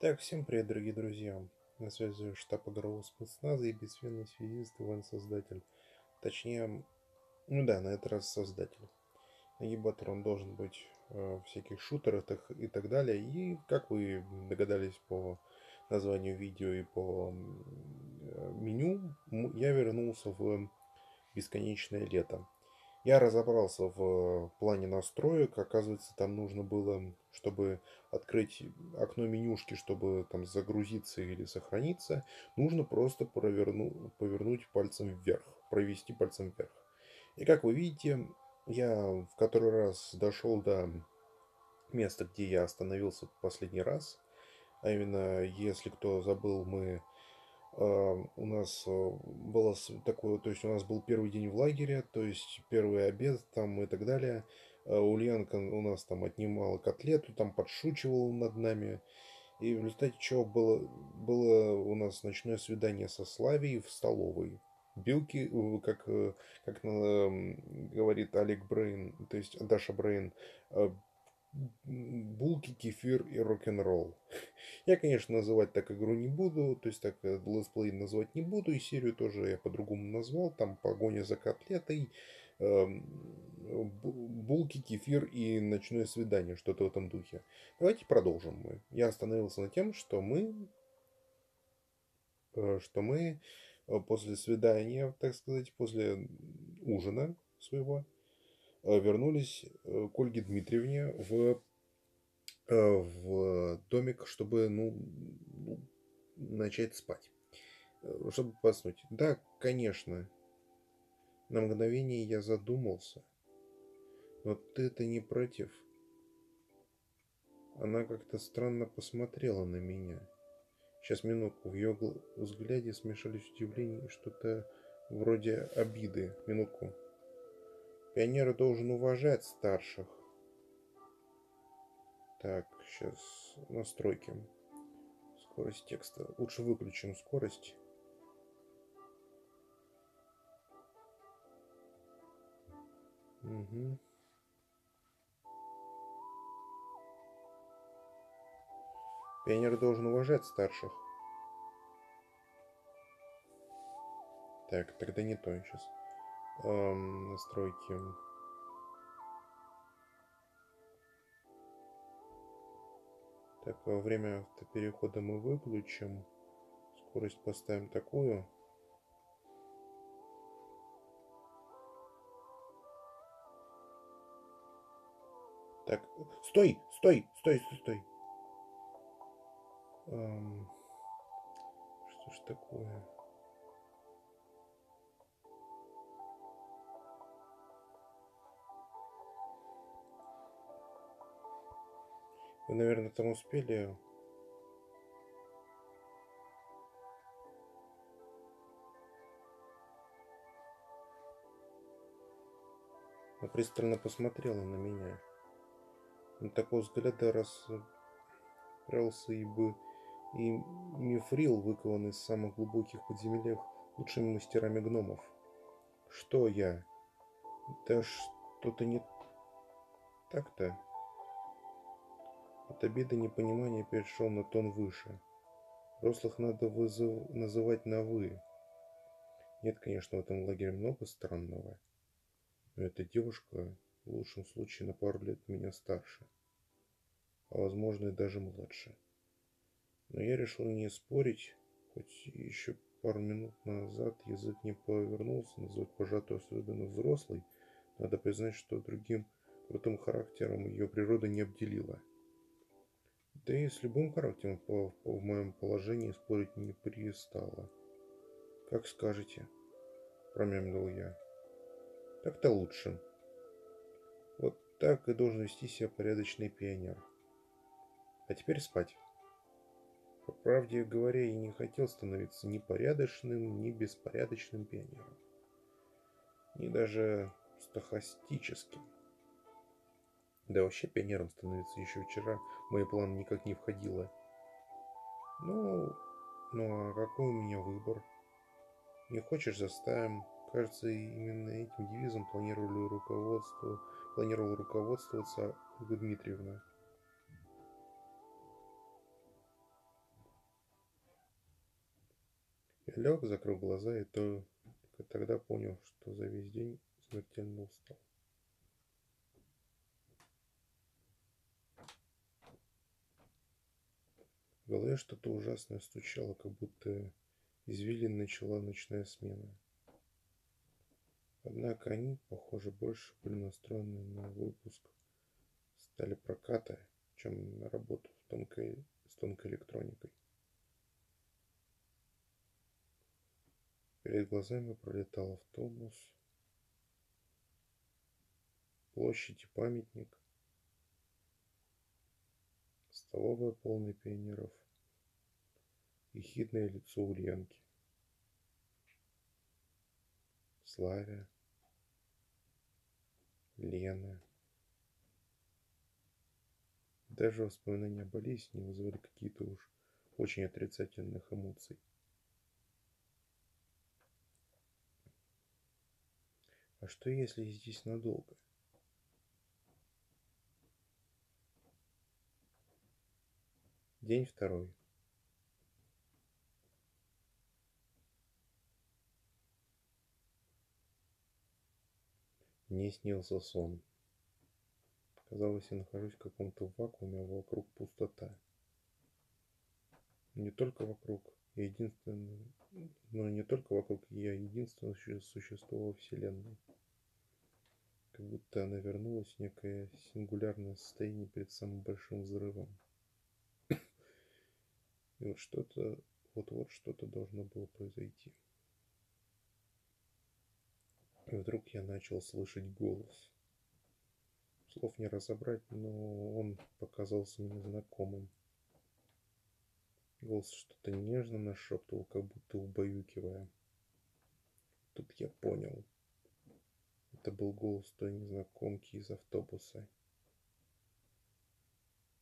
Так, всем привет, дорогие друзья. На связи штаб игрового спецназа и бессменный связист Иван Создатель. Точнее, ну да, на этот раз Создатель. Нагибатор он должен быть э, всяких шутерах и так далее. И, как вы догадались по названию видео и по э, меню, я вернулся в бесконечное лето. Я разобрался в плане настроек. Оказывается, там нужно было, чтобы открыть окно менюшки, чтобы там загрузиться или сохраниться, нужно просто проверну, повернуть пальцем вверх, провести пальцем вверх. И как вы видите, я в который раз дошел до места, где я остановился в последний раз. А именно, если кто забыл, мы у нас э, было такое, то есть у нас был первый день в лагере, то есть первый обед там и так далее. А Ульянка у нас там отнимала котлету, там подшучивала над нами. И в результате чего было, было у нас ночное свидание со Славией в столовой. Билки, э, как, э, как говорит Олег Брейн, то есть Даша Брейн, булки, кефир и рок-н-ролл. Я, конечно, называть так игру не буду, то есть так э, летсплей называть не буду, и серию тоже я по-другому назвал, там погоня за котлетой, эм, булки, кефир и ночное свидание, что-то в этом духе. Давайте продолжим мы. Я остановился на тем, что мы, э, что мы э, после свидания, так сказать, после ужина своего, вернулись э, к Ольге Дмитриевне в, э, в домик, чтобы ну, ну, начать спать. Чтобы поснуть. Да, конечно. На мгновение я задумался. Но ты-то не против. Она как-то странно посмотрела на меня. Сейчас минутку. В ее взгляде смешались удивление и что-то вроде обиды. Минутку. Пионер должен уважать старших. Так, сейчас настройки. Скорость текста. Лучше выключим скорость. Угу. Пионер должен уважать старших. Так, тогда не то сейчас эм, настройки. Так, время автоперехода мы выключим. Скорость поставим такую. Так, стой, стой, стой, стой, стой. Эм, что ж такое? Вы, наверное, там успели. Она пристально посмотрела на меня. На такого взгляда расправился и бы и мифрил, выкованный из самых глубоких подземельях лучшими мастерами гномов. Что я? Да что-то не так-то. От обиды непонимания перешел на тон выше. Взрослых надо вызов... называть на «вы». Нет, конечно, в этом лагере много странного. Но эта девушка в лучшем случае на пару лет меня старше. А возможно и даже младше. Но я решил не спорить, хоть еще пару минут назад язык не повернулся назвать пожатую особенно взрослой. Надо признать, что другим крутым характером ее природа не обделила. Да и с любым по, по, в моем положении спорить не пристало. Как скажете, промямлил я. Так-то лучше. Вот так и должен вести себя порядочный пионер. А теперь спать. По правде говоря, я не хотел становиться ни порядочным, ни беспорядочным пионером. Ни даже стахастическим. Да вообще пионером становится еще вчера в мои планы никак не входило. Ну, ну а какой у меня выбор? Не хочешь, заставим. Кажется, именно этим девизом планировали руководство, планировал руководствоваться Ольга Дмитриевна. Я лег, закрыл глаза и только тогда понял, что за весь день смертельно устал. В голове что-то ужасное стучало, как будто извилин начала ночная смена. Однако они, похоже, больше были настроены на выпуск стали проката, чем на работу в тонкой, с тонкой электроникой. Перед глазами пролетал автобус, площадь и памятник, столовая полная пионеров, и хидное лицо Ульянки. Славя, Лена. Даже воспоминания о болезни вызвали какие-то уж очень отрицательных эмоций. А что если здесь надолго? День второй. Мне снился сон. Казалось, я нахожусь в каком-то вакууме, а вокруг пустота. Не только вокруг, я единственный, но не только вокруг, я единственное существо во Вселенной. Как будто она вернулась в некое сингулярное состояние перед самым большим взрывом. И что-то, вот-вот что-то должно было произойти. И вдруг я начал слышать голос. Слов не разобрать, но он показался мне знакомым. Голос что-то нежно нашептывал, как будто убаюкивая. Тут я понял. Это был голос той незнакомки из автобуса.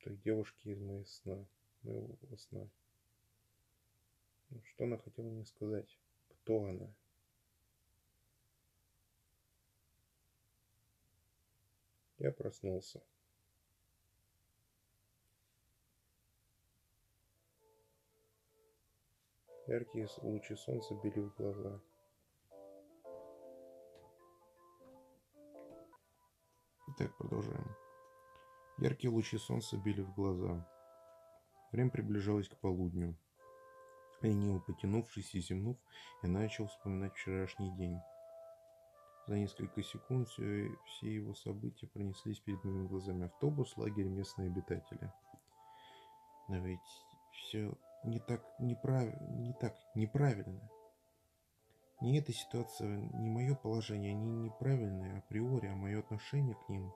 Той девушки из моей сна, моего сна. Что она хотела мне сказать? Кто она? Я проснулся. Яркие лучи солнца били в глаза. Итак, продолжаем. Яркие лучи солнца били в глаза. Время приближалось к полудню. Лениво потянувшись и земнув, я начал вспоминать вчерашний день. За несколько секунд все, все его события пронеслись перед моими глазами. Автобус, лагерь, местные обитатели. Но ведь все не так неправильно, не так неправильно. Не эта ситуация, не мое положение, они неправильные априори, а мое отношение к ним.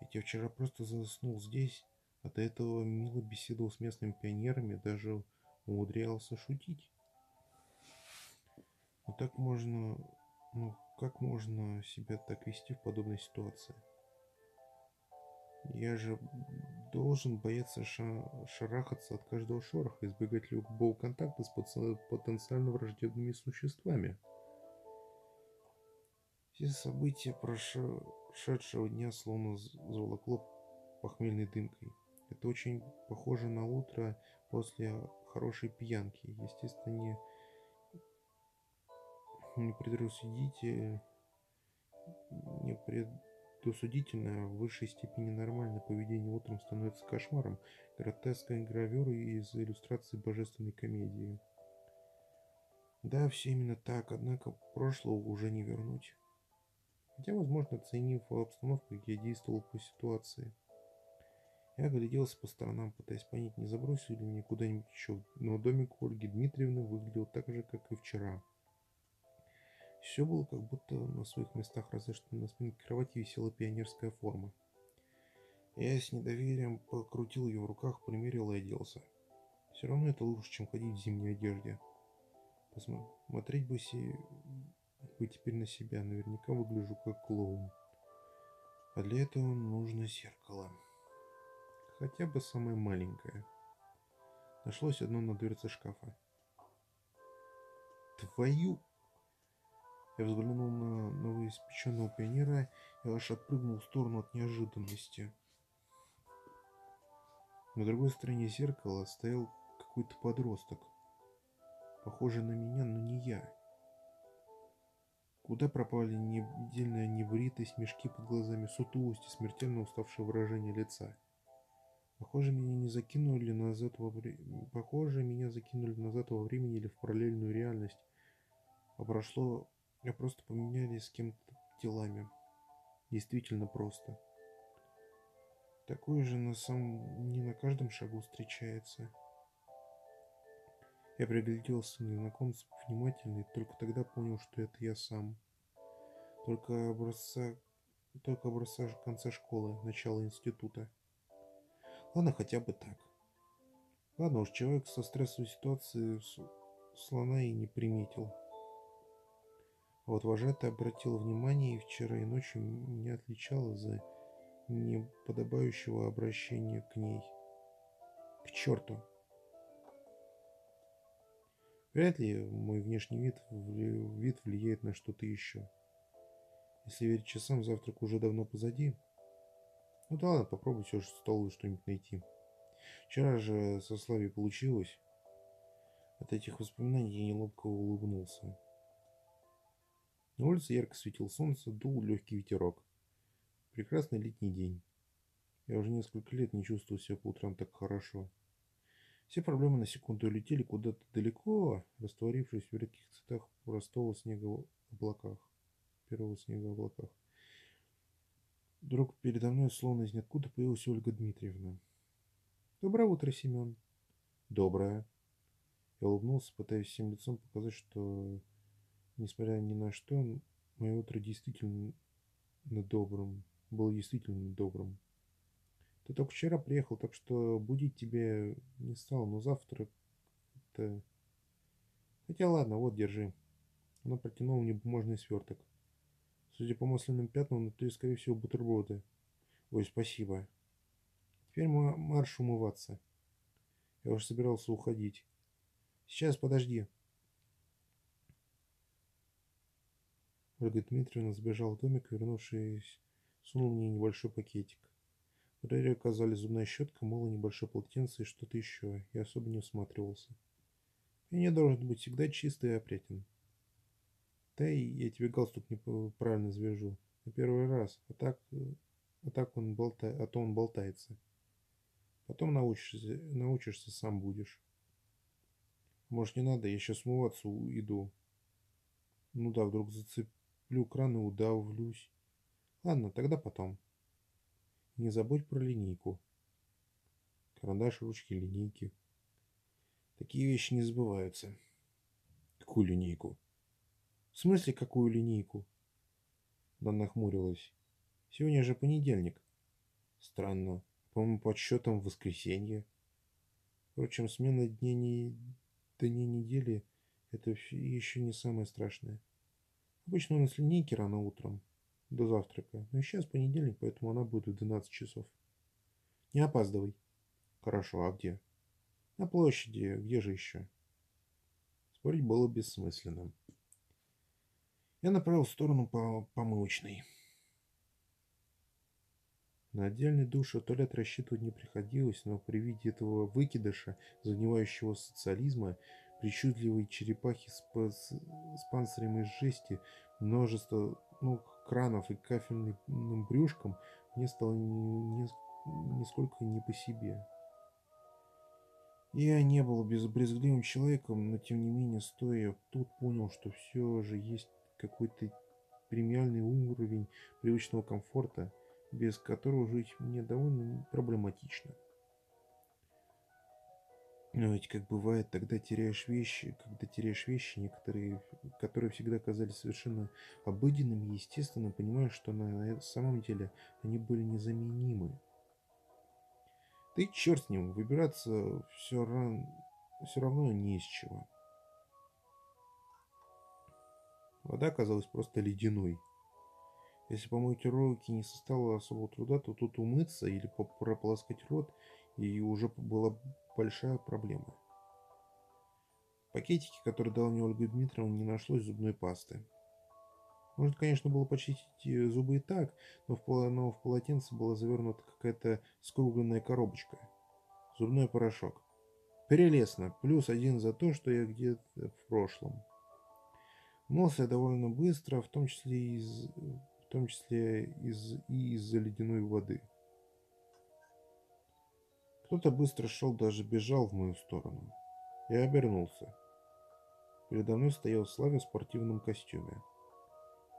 Ведь я вчера просто заснул здесь, а до этого мило беседовал с местными пионерами, даже умудрялся шутить. Вот так можно, ну, как можно себя так вести в подобной ситуации? Я же должен бояться шарахаться от каждого шороха, избегать любого контакта с потенциально враждебными существами. Все события прошедшего дня словно заволокло похмельной дымкой. Это очень похоже на утро после хорошей пьянки. Естественно, не не предрассудите, не предусудительное, в высшей степени нормальное поведение утром становится кошмаром, гротескной гравюрой из иллюстрации божественной комедии. Да, все именно так, однако прошлого уже не вернуть. Хотя, возможно, оценив обстановку, я действовал по ситуации. Я огляделся по сторонам, пытаясь понять, не забросили ли меня куда-нибудь еще, но домик Ольги Дмитриевны выглядел так же, как и вчера. Все было как будто на своих местах, разве что на спинке кровати висела пионерская форма. Я с недоверием покрутил ее в руках, примерил и оделся. Все равно это лучше, чем ходить в зимней одежде. Посмотреть бы, си... бы теперь на себя, наверняка выгляжу как клоун. А для этого нужно зеркало. Хотя бы самое маленькое. Нашлось одно на дверце шкафа. Твою я взглянул на новоиспеченного пионера и аж отпрыгнул в сторону от неожиданности. На другой стороне зеркала стоял какой-то подросток. похожий на меня, но не я. Куда пропали недельная небритость, мешки под глазами, сутулость и смертельно уставшее выражение лица? Похоже, меня не закинули назад во время... Похоже, меня закинули назад во времени или в параллельную реальность. А прошло... А просто поменялись с кем-то телами. Действительно просто. Такое же на самом... не на каждом шагу встречается. Я пригляделся незнакомцу внимательно и только тогда понял, что это я сам. Только образца, только образца конца школы, начала института. Ладно, хотя бы так. Ладно уж, человек со стрессовой ситуацией слона и не приметил. А вот вожатый обратил внимание и вчера и ночью меня отличал из-за неподобающего обращения к ней. К черту! Вряд ли мой внешний вид, вид влияет на что-то еще. Если верить часам, завтрак уже давно позади. Ну да ладно, попробуй все же столовую что-нибудь найти. Вчера же со Славей получилось. От этих воспоминаний я неловко улыбнулся. На улице ярко светил солнце, дул легкий ветерок. Прекрасный летний день. Я уже несколько лет не чувствовал себя по утрам так хорошо. Все проблемы на секунду улетели куда-то далеко, растворившись в редких цветах простого снега в облаках. Первого снега в облаках. Вдруг передо мной, словно из ниоткуда, появилась Ольга Дмитриевна. «Доброе утро, Семен». «Доброе». Я улыбнулся, пытаясь всем лицом показать, что, несмотря ни на что, мое утро действительно добрым, было действительно добрым. Ты только вчера приехал, так что будить тебя не стал, но завтра это... Хотя ладно, вот, держи. Она протянула мне бумажный сверток. Судя по масляным пятнам, внутри, скорее всего, бутерброды. Ой, спасибо. Теперь марш умываться. Я уже собирался уходить. Сейчас, подожди. Ольга Дмитриевна сбежала в домик, вернувшись, сунул мне небольшой пакетик. В Рере оказались зубная щетка, мыло, небольшое полотенце и что-то еще. Я особо не усматривался. Я не должен быть всегда чистый и опрятен. Да и я тебе галстук неправильно завяжу. На первый раз. А так, а так он болтает, а то он болтается. Потом научишься, научишься сам будешь. Может не надо, я сейчас смываться иду. Ну да, вдруг зацеплю кран и удавлюсь. Ладно, тогда потом. Не забудь про линейку. Карандаш, ручки, линейки. Такие вещи не забываются. Какую линейку? В смысле, какую линейку? Она нахмурилась. Сегодня же понедельник. Странно. По-моему, подсчетом воскресенье. Впрочем, смена дней, не... дней недели – это еще не самое страшное. Обычно у нас линейки рано утром до завтрака. Но сейчас понедельник, поэтому она будет в 12 часов. Не опаздывай. Хорошо, а где? На площади. Где же еще? Спорить было бессмысленным. Я направил в сторону по помывочной. На отдельный душ и туалет рассчитывать не приходилось, но при виде этого выкидыша загнивающего социализма, причудливой черепахи с, с, с панцирем из жести, множество ну, кранов и кафельным брюшком, мне стало нисколько не по себе. Я не был безбрезгливым человеком, но тем не менее, стоя тут, понял, что все же есть какой-то премиальный уровень привычного комфорта, без которого жить мне довольно проблематично. Но ведь как бывает, тогда теряешь вещи, когда теряешь вещи, некоторые, которые всегда казались совершенно обыденными, естественно, понимаешь, что на самом деле они были незаменимы. Да черт с ним, выбираться все, ран... все равно не из чего. Вода оказалась просто ледяной. Если помыть руки не составило особого труда, то тут умыться или прополоскать рот и уже была большая проблема. В пакетике, который дал мне Ольга Дмитриевна, не нашлось зубной пасты. Может, конечно, было почистить э, зубы и так, но в, но в полотенце была завернута какая-то скругленная коробочка. Зубной порошок. Прелестно. Плюс один за то, что я где-то в прошлом. Мылся я довольно быстро, в том числе из, в том числе из, и из-за ледяной воды. Кто-то быстро шел, даже бежал в мою сторону. Я обернулся. Передо мной стоял Славя в спортивном костюме.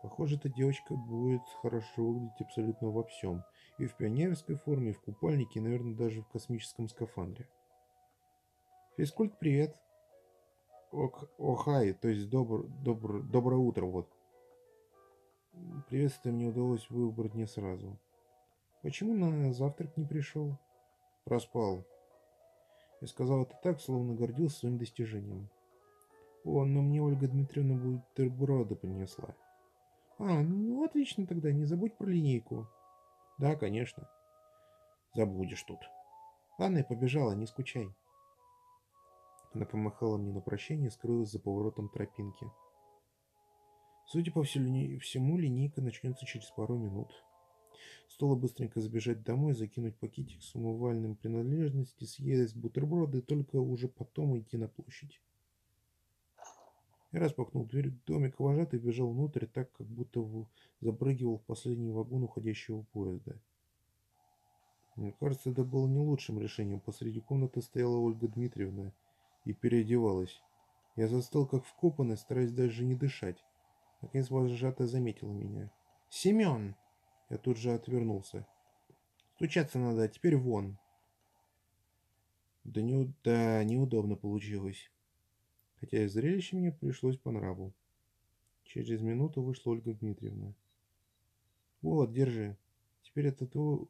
Похоже, эта девочка будет хорошо выглядеть абсолютно во всем. И в пионерской форме, и в купальнике, и, наверное, даже в космическом скафандре. Физкульт, привет. Охай, то есть добр, добр, доброе утро, вот. Приветствие мне удалось выбрать не сразу. Почему на завтрак не пришел? Проспал. Я сказал это так, словно гордился своим достижением. О, но мне Ольга Дмитриевна бутерброды принесла. А, ну отлично тогда, не забудь про линейку. Да, конечно. Забудешь тут. Ладно, я побежала, не скучай. Она помахала мне на прощание и скрылась за поворотом тропинки. Судя по всему, линейка начнется через пару минут. Стоило быстренько забежать домой, закинуть пакетик с умывальным принадлежностью, съесть бутерброды только уже потом идти на площадь. Я распахнул дверь домика вожатый и бежал внутрь, так как будто запрыгивал в последний вагон уходящего поезда. Мне кажется, это было не лучшим решением. Посреди комнаты стояла Ольга Дмитриевна и переодевалась. Я застыл как вкопанный, стараясь даже не дышать. Наконец вожатая заметила меня. «Семен!» Я тут же отвернулся. «Стучаться надо, а теперь вон!» Да, не, да неудобно получилось хотя и зрелище мне пришлось по нраву. Через минуту вышла Ольга Дмитриевна. «Вот, держи. Теперь это, твой,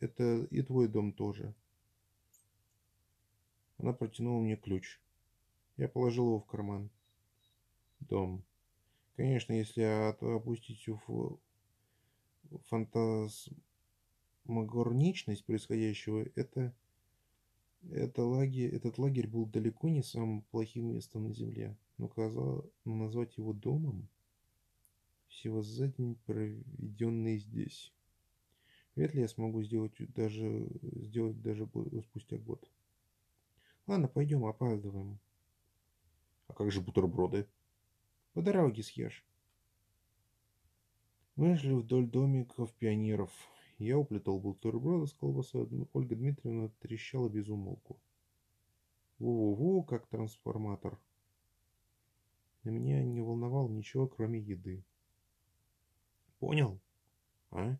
это и твой дом тоже». Она протянула мне ключ. Я положил его в карман. Дом. Конечно, если опустить в фантазмагорничность происходящего, это это лагерь, этот лагерь был далеко не самым плохим местом на Земле, но, казалось, назвать его домом всего за день, проведенный здесь. Вряд ли я смогу сделать даже, сделать даже спустя год. Ладно, пойдем, опаздываем. А как же бутерброды? По дороге съешь. Мы шли вдоль домиков пионеров. Я уплетал бутерброды с колбасой, Ольга Дмитриевна трещала без умолку. Во-во-во, как трансформатор. На меня не волновал ничего, кроме еды. Понял? А?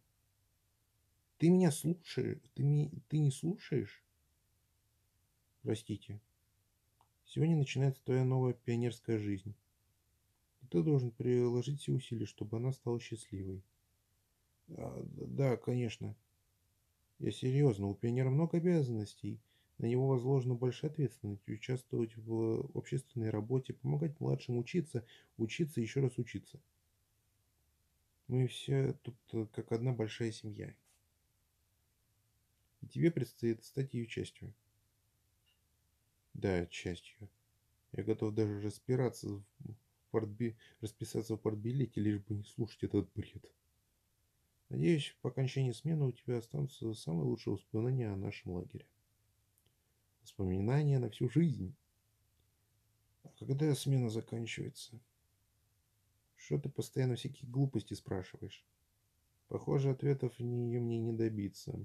Ты меня слушаешь? Ты, ми... ты не слушаешь? Простите. Сегодня начинается твоя новая пионерская жизнь. И ты должен приложить все усилия, чтобы она стала счастливой. А, да, конечно. Я серьезно, у пионера много обязанностей. На него возложена большая ответственность участвовать в общественной работе, помогать младшим учиться, учиться и еще раз учиться. Мы все тут э, как одна большая семья. И тебе предстоит стать ее частью. Да, частью. Я готов даже распираться в портби... расписаться в портбилете, лишь бы не слушать этот бред. Надеюсь, по окончании смены у тебя останутся самые лучшие воспоминания о нашем лагере. Воспоминания на всю жизнь. А когда смена заканчивается? Что ты постоянно всякие глупости спрашиваешь? Похоже, ответов нее мне не добиться.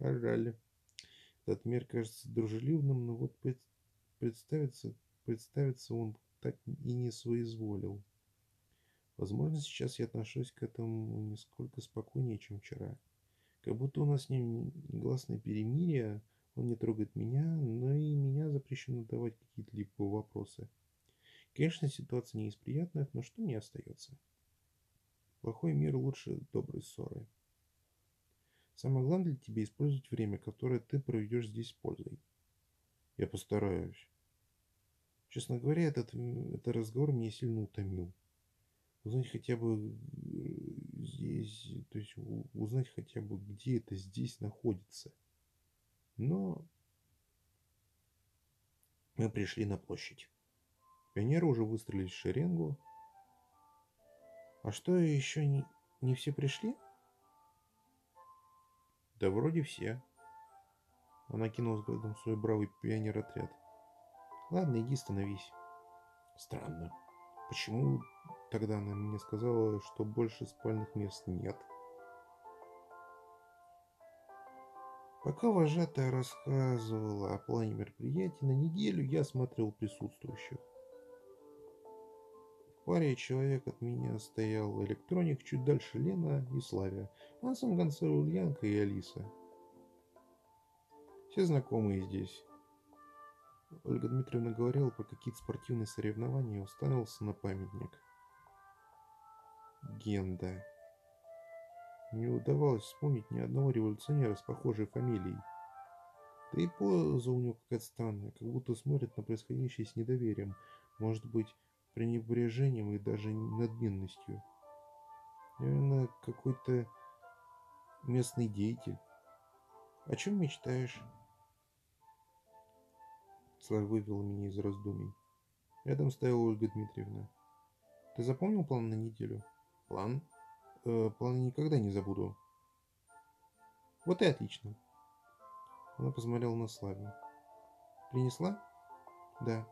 А жаль. Этот мир кажется дружелюбным, но вот представиться, представиться он так и не соизволил. Возможно, сейчас я отношусь к этому несколько спокойнее, чем вчера. Как будто у нас с ним негласное перемирие, он не трогает меня, но и меня запрещено давать какие-либо вопросы. Конечно, ситуация не из приятных, но что мне остается? Плохой мир лучше доброй ссоры. Самое главное для тебя использовать время, которое ты проведешь здесь с пользой. Я постараюсь. Честно говоря, этот, этот разговор меня сильно утомил узнать хотя бы э, здесь, то есть узнать хотя бы, где это здесь находится. Но мы пришли на площадь. Пионеры уже выстроились в шеренгу. А что, еще не, не все пришли? Да вроде все. Она кинула взглядом свой бравый пионер-отряд. Ладно, иди становись. Странно. Почему тогда она мне сказала, что больше спальных мест нет? Пока вожатая рассказывала о плане мероприятий на неделю, я смотрел присутствующих. Паре человек от меня стоял электроник, чуть дальше Лена и Славя, а на самом конце Ульянка и Алиса. Все знакомые здесь. Ольга Дмитриевна говорила про какие-то спортивные соревнования и уставился на памятник. Генда. Не удавалось вспомнить ни одного революционера с похожей фамилией. Да и поза у него какая-то странная, как будто смотрит на происходящее с недоверием, может быть, пренебрежением и даже надменностью. Наверное, какой-то местный деятель. О чем мечтаешь? Слава вывела меня из раздумий. Рядом стояла Ольга Дмитриевна. Ты запомнил план на неделю? План? Э, план никогда не забуду. Вот и отлично. Она посмотрела на Славу. Принесла? Да.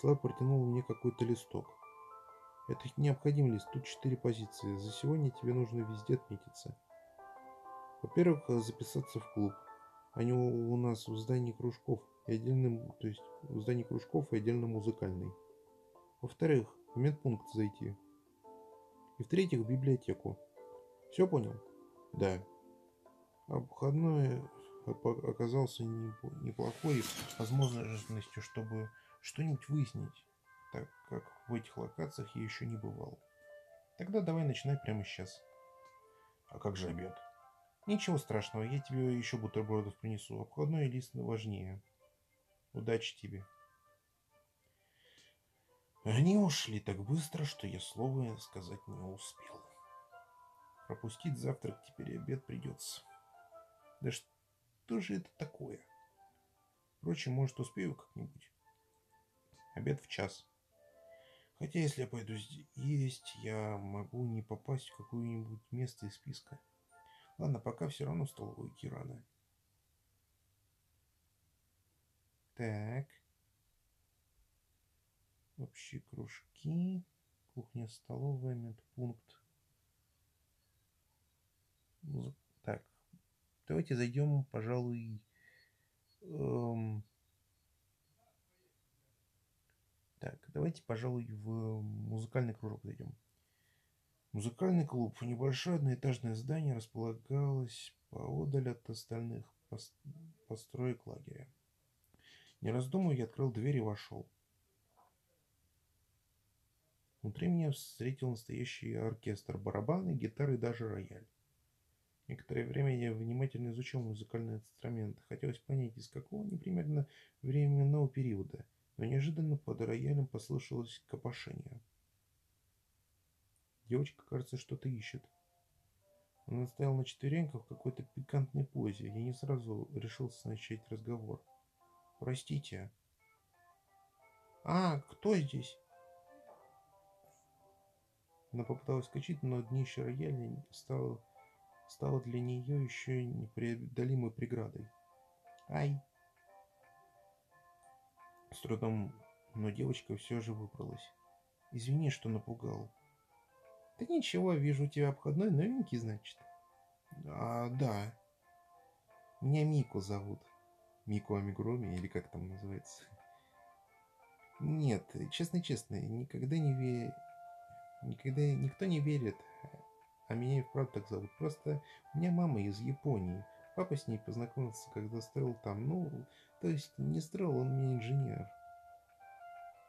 Слава протянул мне какой-то листок. Это необходим лист. Тут четыре позиции. За сегодня тебе нужно везде отметиться. Во-первых, записаться в клуб. Они у нас в здании кружков и отдельным, то есть в здании кружков и отдельно музыкальный. Во-вторых, в медпункт зайти. И в-третьих, в библиотеку. Все понял? Да. Обходной оказался неплохой возможностью, чтобы что-нибудь выяснить, так как в этих локациях я еще не бывал. Тогда давай начинай прямо сейчас. А как же обед? Ничего страшного, я тебе еще бутербродов принесу. Обходной лист важнее. Удачи тебе. Они ушли так быстро, что я слова сказать не успел. Пропустить завтрак теперь обед придется. Да что же это такое? Впрочем, может, успею как-нибудь. Обед в час. Хотя, если я пойду есть, я могу не попасть в какое-нибудь место из списка. Ладно, пока все равно в столовую идти. Так. Общие кружки. Кухня, столовая, медпункт. Так. Давайте зайдем, пожалуй, эм... Так, давайте, пожалуй, в музыкальный кружок зайдем. Музыкальный клуб, небольшое одноэтажное здание, располагалось поодаль от остальных построек лагеря. Не раздумывая, я открыл дверь и вошел. Внутри меня встретил настоящий оркестр, барабаны, гитары и даже рояль. Некоторое время я внимательно изучал музыкальные инструменты. Хотелось понять, из какого они примерно временного периода. Но неожиданно под роялем послышалось копошение. Девочка, кажется, что-то ищет. Она стояла на четвереньках в какой-то пикантной позе. Я не сразу решился начать разговор. Простите. А, кто здесь? Она попыталась скачать, но днище рояля стало, стало для нее еще непреодолимой преградой. Ай! С трудом, но девочка все же выбралась. Извини, что напугал. Да ничего, вижу у тебя обходной новенький, значит. А, да. Меня Мику зовут. Мику Амигуруми, или как там называется. Нет, честно-честно, никогда не ве... Никогда никто не верит, а меня и вправду так зовут. Просто у меня мама из Японии. Папа с ней познакомился, когда строил там. Ну, то есть не строил, он мне инженер.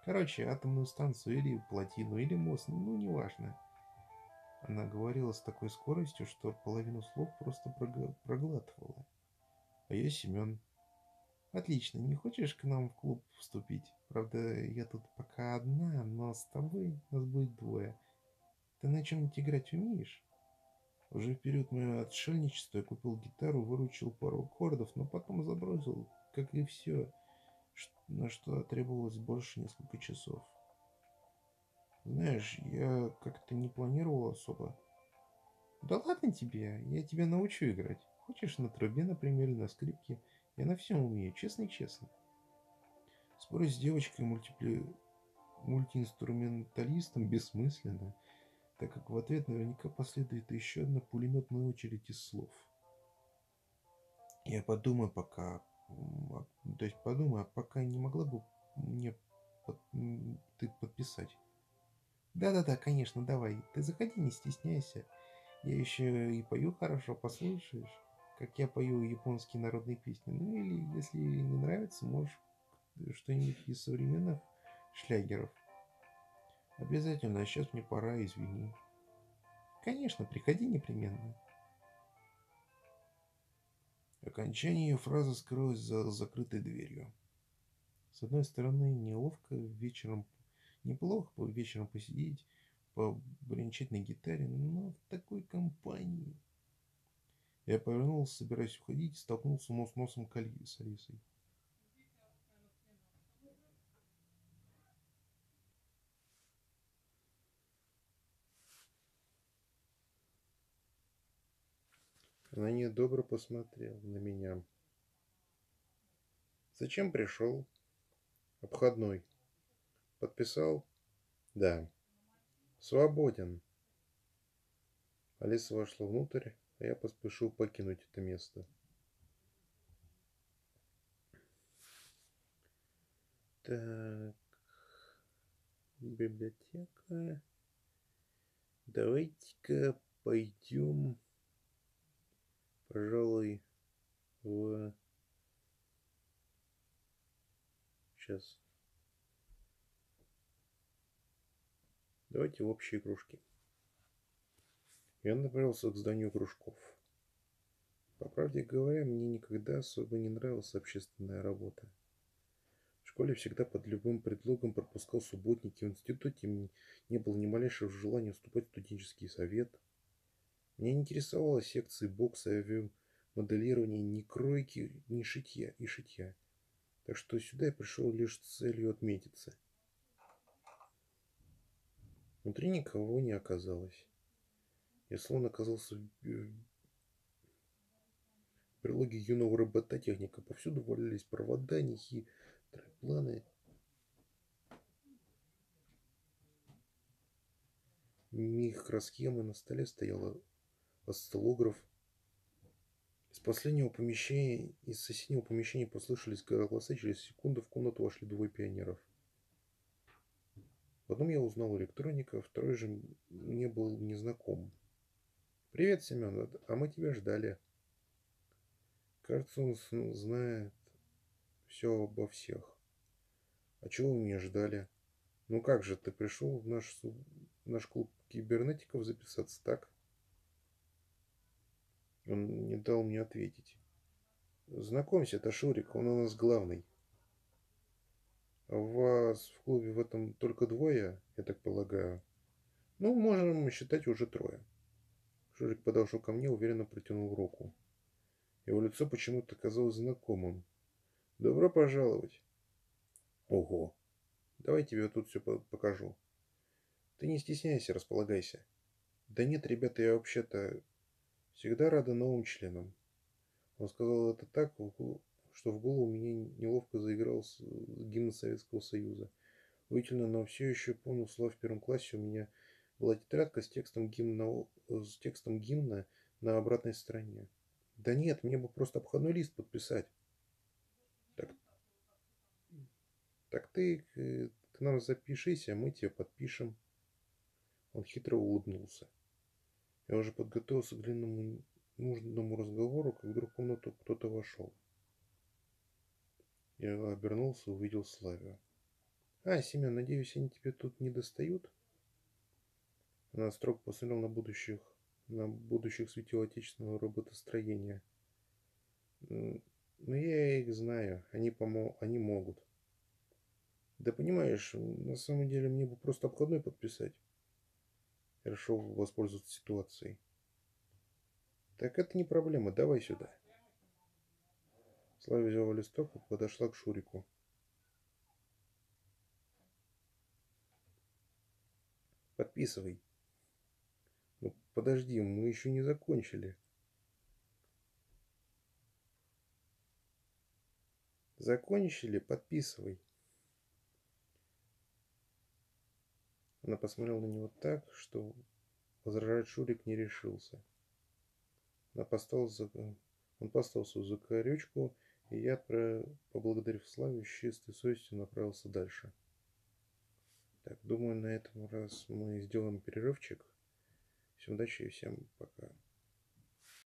Короче, атомную станцию или плотину, или мост, ну, неважно. Она говорила с такой скоростью, что половину слов просто проглатывала. А я Семен. Отлично, не хочешь к нам в клуб вступить? Правда, я тут пока одна, но с тобой нас будет двое. Ты на чем-нибудь играть умеешь? Уже в период моего отшельничества я купил гитару, выручил пару аккордов, но потом забросил, как и все, на что требовалось больше несколько часов. Знаешь, я как-то не планировал особо. Да ладно тебе, я тебя научу играть. Хочешь на трубе, например, или на скрипке – я на всем умею, честно и честно. Спорить с девочкой мультипли... мультиинструменталистом бессмысленно, так как в ответ наверняка последует еще одна пулеметная очередь из слов. Я подумаю пока, а, то есть подумаю, а пока не могла бы мне под... ты подписать? Да-да-да, конечно, давай. Ты заходи, не стесняйся. Я еще и пою хорошо, послушаешь, как я пою японские народные песни. Ну или, если не нравится, можешь что-нибудь из современных шлягеров. Обязательно, а сейчас мне пора, извини. Конечно, приходи непременно. Окончание ее фразы скрылось за закрытой дверью. С одной стороны, неловко вечером, неплохо бы вечером посидеть, побренчать на гитаре, но в такой компании... Я повернулся, собираясь уходить, столкнулся нос носом с Алисой. Она недобро посмотрела на меня. Зачем пришел? Обходной. Подписал? Да. Свободен. Алиса вошла внутрь, а я поспешил покинуть это место. Так, библиотека. Давайте-ка пойдем пожалуй, в... Сейчас. Давайте в общие кружки. Я направился к зданию кружков. По правде говоря, мне никогда особо не нравилась общественная работа. В школе всегда под любым предлогом пропускал субботники, в институте не было ни малейшего желания вступать в студенческий совет – меня не интересовала секции бокса, авиамоделирования, ни кройки, ни шитья и шитья. Так что сюда я пришел лишь с целью отметиться. Внутри никого не оказалось. Я словно оказался в прилоге юного робототехника. Повсюду валялись провода, нехи, планы. Микросхемы на столе стояла осциллограф. Из последнего помещения, из соседнего помещения послышались голоса, через секунду в комнату вошли двое пионеров. В одном я узнал электроника, второй же мне был незнаком. «Привет, Семен, а мы тебя ждали». Кажется, он знает все обо всех. А чего вы меня ждали? Ну как же, ты пришел в наш, в наш клуб кибернетиков записаться, так? Он не дал мне ответить. Знакомься, это Шурик, он у нас главный. А вас в клубе в этом только двое, я так полагаю? Ну, можем считать уже трое. Шурик подошел ко мне, уверенно протянул руку. Его лицо почему-то казалось знакомым. Добро пожаловать. Ого. Давай тебе тут все покажу. Ты не стесняйся, располагайся. Да нет, ребята, я вообще-то Всегда рада новым членам. Он сказал это так, что в голову мне неловко заиграл гимн Советского Союза. Удивительно, но все еще помнил слова в первом классе. У меня была тетрадка с текстом гимна, с текстом гимна на обратной стороне. Да нет, мне бы просто обходной лист подписать. Так, так ты э, к нам запишись, а мы тебе подпишем. Он хитро улыбнулся. Я уже подготовился к длинному нужному разговору, как вдруг в комнату кто-то вошел. Я обернулся увидел Славию. «А, Семен, надеюсь, они тебе тут не достают?» Она строго посмотрела на будущих, на будущих светил отечественного роботостроения. «Но ну, я их знаю, они, помо... они могут». «Да понимаешь, на самом деле мне бы просто обходной подписать» решил воспользоваться ситуацией. Так это не проблема, давай сюда. Слава взяла листок и подошла к Шурику. Подписывай. Ну, подожди, мы еще не закончили. Закончили? Подписывай. Она посмотрела на него так, что возражать Шурик не решился. Она поставила за... Он поставил свою закорючку, и я, поблагодарив Славю, с чистой совестью направился дальше. Так, думаю, на этом раз мы сделаем перерывчик. Всем удачи и всем пока.